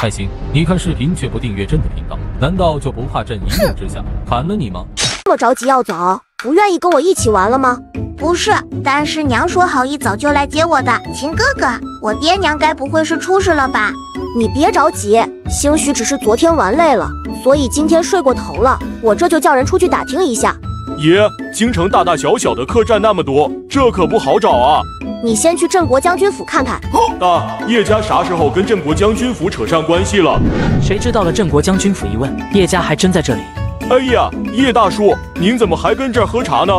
还行，你看视频却不订阅朕的频道，难道就不怕朕一怒之下砍了你吗？这么着急要走，不愿意跟我一起玩了吗？不是，但是娘说好一早就来接我的，秦哥哥，我爹娘该不会是出事了吧？你别着急，兴许只是昨天玩累了，所以今天睡过头了。我这就叫人出去打听一下。爷，京城大大小小的客栈那么多，这可不好找啊。你先去镇国将军府看看。大叶家啥时候跟镇国将军府扯上关系了？谁知道了镇国将军府一问，叶家还真在这里。哎呀，叶大叔，您怎么还跟这儿喝茶呢？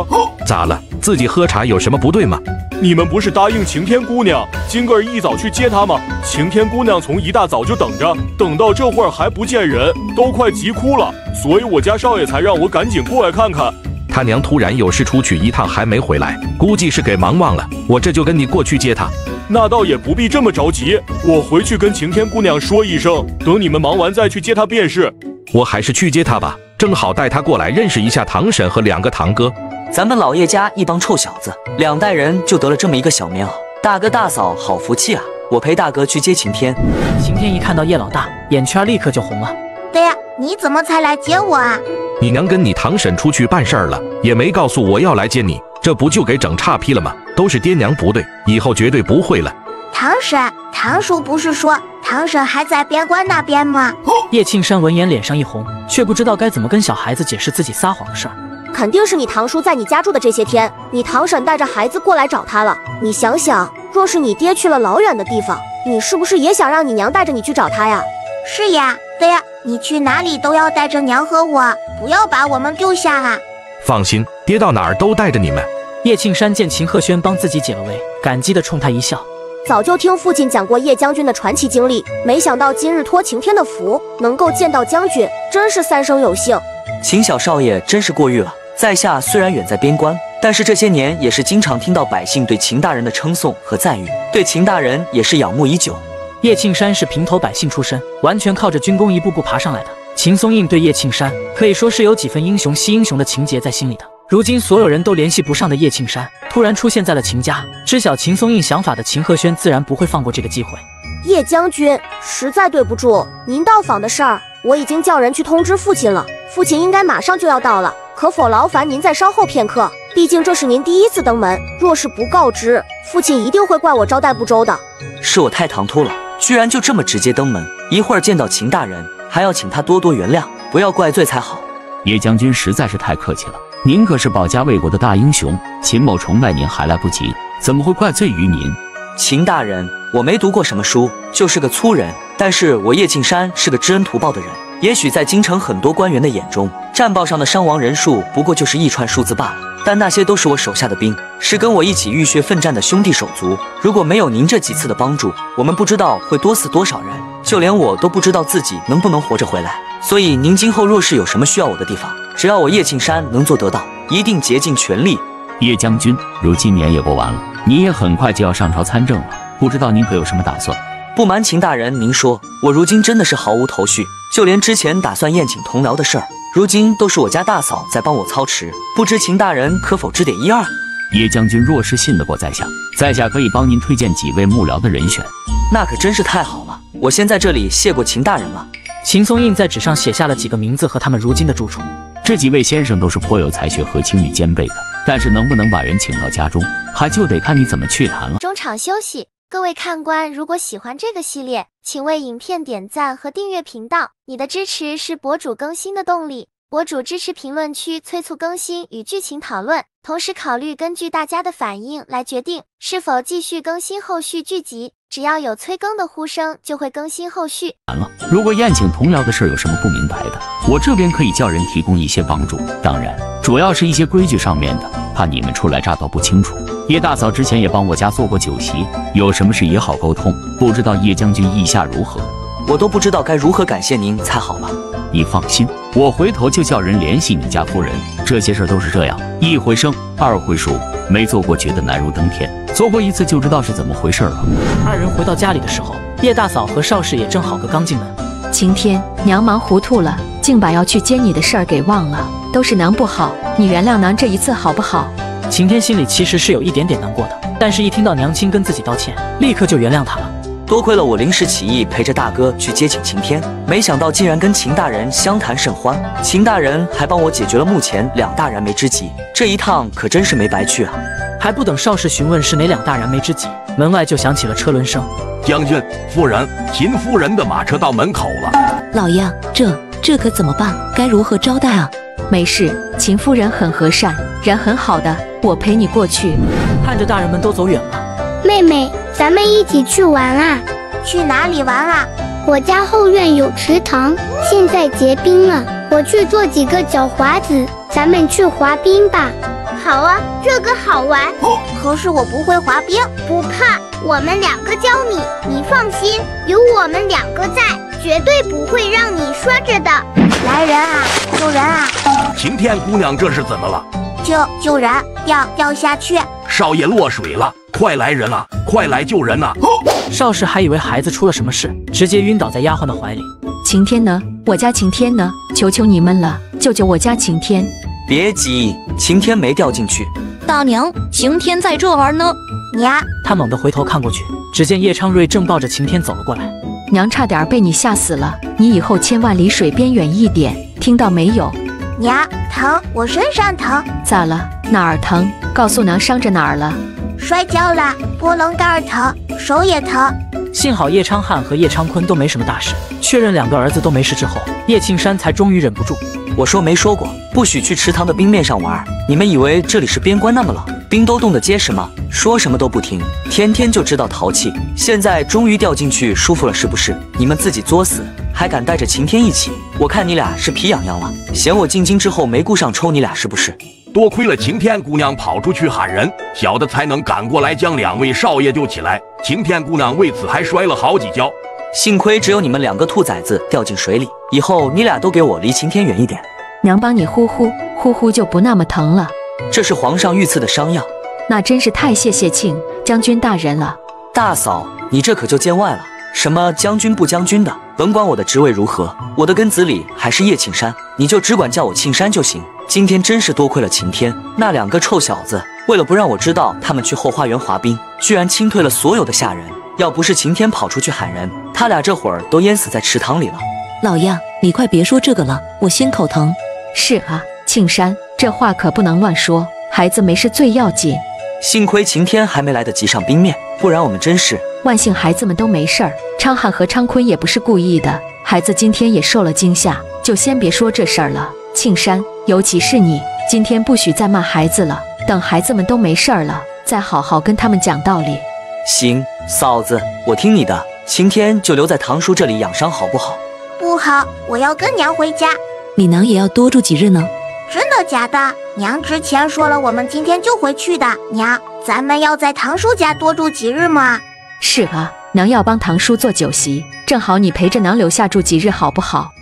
咋了？自己喝茶有什么不对吗？你们不是答应晴天姑娘今个儿一早去接她吗？晴天姑娘从一大早就等着，等到这会儿还不见人，都快急哭了。所以我家少爷才让我赶紧过来看看。他娘突然有事出去一趟还没回来，估计是给忙忘了。我这就跟你过去接他。那倒也不必这么着急，我回去跟晴天姑娘说一声，等你们忙完再去接她便是。我还是去接他吧，正好带他过来认识一下堂婶和两个堂哥。咱们老叶家一帮臭小子，两代人就得了这么一个小棉袄，大哥大嫂好福气啊！我陪大哥去接晴天。晴天一看到叶老大，眼圈立刻就红了。对呀，你怎么才来接我啊？你娘跟你堂婶出去办事儿了，也没告诉我要来接你，这不就给整岔劈了吗？都是爹娘不对，以后绝对不会了。堂婶，堂叔不是说堂婶还在边关那边吗？叶庆山闻言脸上一红，却不知道该怎么跟小孩子解释自己撒谎的事儿。肯定是你堂叔在你家住的这些天，你堂婶带着孩子过来找他了。你想想，若是你爹去了老远的地方，你是不是也想让你娘带着你去找他呀？是呀，对呀，你去哪里都要带着娘和我，不要把我们丢下啊！放心，爹到哪儿都带着你们。叶庆山见秦鹤轩帮自己解了围，感激地冲他一笑。早就听父亲讲过叶将军的传奇经历，没想到今日托晴天的福，能够见到将军，真是三生有幸。秦小少爷真是过誉了，在下虽然远在边关，但是这些年也是经常听到百姓对秦大人的称颂和赞誉，对秦大人也是仰慕已久。叶庆山是平头百姓出身，完全靠着军功一步步爬上来的。秦松印对叶庆山可以说是有几分英雄惜英雄的情节在心里的。如今所有人都联系不上的叶庆山，突然出现在了秦家，知晓秦松印想法的秦鹤轩自然不会放过这个机会。叶将军，实在对不住，您到访的事儿我已经叫人去通知父亲了，父亲应该马上就要到了，可否劳烦您再稍后片刻？毕竟这是您第一次登门，若是不告知，父亲一定会怪我招待不周的。是我太唐突了，居然就这么直接登门，一会儿见到秦大人，还要请他多多原谅，不要怪罪才好。叶将军实在是太客气了。您可是保家卫国的大英雄，秦某崇拜您还来不及，怎么会怪罪于您？秦大人，我没读过什么书，就是个粗人。但是我叶敬山是个知恩图报的人，也许在京城很多官员的眼中，战报上的伤亡人数不过就是一串数字罢了。但那些都是我手下的兵，是跟我一起浴血奋战的兄弟手足。如果没有您这几次的帮助，我们不知道会多死多少人，就连我都不知道自己能不能活着回来。所以您今后若是有什么需要我的地方，只要我叶庆山能做得到，一定竭尽全力。叶将军，如今年也过完了，你也很快就要上朝参政了，不知道您可有什么打算？不瞒秦大人，您说我如今真的是毫无头绪，就连之前打算宴请同僚的事儿，如今都是我家大嫂在帮我操持，不知秦大人可否指点一二？叶将军若是信得过在下，在下可以帮您推荐几位幕僚的人选。那可真是太好了，我先在这里谢过秦大人了。秦松印在纸上写下了几个名字和他们如今的住处。这几位先生都是颇有才学和清誉兼备的，但是能不能把人请到家中，还就得看你怎么去谈了。中场休息，各位看官，如果喜欢这个系列，请为影片点赞和订阅频道，你的支持是博主更新的动力。博主支持评论区催促更新与剧情讨论，同时考虑根据大家的反应来决定是否继续更新后续剧集。只要有催更的呼声，就会更新后续。完了，如果宴请同僚的事有什么不明白的，我这边可以叫人提供一些帮助。当然，主要是一些规矩上面的，怕你们初来乍到不清楚。叶大嫂之前也帮我家做过酒席，有什么事也好沟通。不知道叶将军意下如何？我都不知道该如何感谢您才好了。你放心，我回头就叫人联系你家夫人。这些事儿都是这样，一回生，二回熟，没做过觉得难如登天，做过一次就知道是怎么回事了。二人回到家里的时候，叶大嫂和邵氏也正好个刚进门。晴天，娘忙糊涂了，竟把要去接你的事儿给忘了，都是娘不好，你原谅娘这一次好不好？晴天心里其实是有一点点难过的，但是一听到娘亲跟自己道歉，立刻就原谅她了。多亏了我临时起意陪着大哥去接请晴天，没想到竟然跟秦大人相谈甚欢。秦大人还帮我解决了目前两大燃眉之急，这一趟可真是没白去啊！还不等邵氏询问是哪两大燃眉之急，门外就响起了车轮声。将军、夫人，秦夫人的马车到门口了。老爷，这这可怎么办？该如何招待啊？没事，秦夫人很和善，人很好的，我陪你过去。看着大人们都走远了，妹妹，咱们一起去玩啊！去哪里玩啊？我家后院有池塘，现在结冰了，我去做几个脚滑子，咱们去滑冰吧。好啊，这个好玩。可是我不会滑冰，不怕，我们两个教你，你放心，有我们两个在，绝对不会让你摔着的。来人啊，救人啊！晴天姑娘这是怎么了？救救人，掉掉下去！少爷落水了，快来人啊，快来救人呐！邵氏还以为孩子出了什么事，直接晕倒在丫鬟的怀里。晴天呢？我家晴天呢？求求你们了，救救我家晴天！别急，晴天没掉进去。大娘，晴天在这儿呢。娘，他猛地回头看过去，只见叶昌瑞正抱着晴天走了过来。娘差点被你吓死了，你以后千万离水边远一点，听到没有？娘，疼，我身上疼。咋了？哪儿疼？告诉娘伤着哪儿了？摔跤了，波棱盖疼，手也疼。幸好叶昌汉和叶昌坤都没什么大事，确认两个儿子都没事之后，叶庆山才终于忍不住。我说没说过不许去池塘的冰面上玩？你们以为这里是边关那么冷，冰都冻得结实吗？说什么都不听，天天就知道淘气。现在终于掉进去舒服了是不是？你们自己作死，还敢带着晴天一起？我看你俩是皮痒痒了，嫌我进京之后没顾上抽你俩是不是？多亏了晴天姑娘跑出去喊人，小的才能赶过来将两位少爷救起来。晴天姑娘为此还摔了好几跤，幸亏只有你们两个兔崽子掉进水里，以后你俩都给我离晴天远一点。娘帮你呼呼呼呼就不那么疼了。这是皇上御赐的伤药，那真是太谢谢庆将军大人了。大嫂，你这可就见外了。什么将军不将军的，甭管我的职位如何，我的根子里还是叶庆山，你就只管叫我庆山就行。今天真是多亏了晴天，那两个臭小子为了不让我知道他们去后花园滑冰，居然清退了所有的下人。要不是晴天跑出去喊人，他俩这会儿都淹死在池塘里了。老爷，你快别说这个了，我心口疼。是啊，庆山，这话可不能乱说，孩子没事最要紧。幸亏晴天还没来得及上冰面，不然我们真是……万幸孩子们都没事儿，昌汉和昌坤也不是故意的，孩子今天也受了惊吓，就先别说这事儿了。庆山，尤其是你，今天不许再骂孩子了，等孩子们都没事儿了，再好好跟他们讲道理。行，嫂子，我听你的。晴天就留在堂叔这里养伤，好不好？不好，我要跟娘回家。你娘也要多住几日呢。真的假的？娘之前说了，我们今天就回去的。娘，咱们要在堂叔家多住几日吗？是啊，娘要帮堂叔做酒席，正好你陪着娘留下住几日，好不好？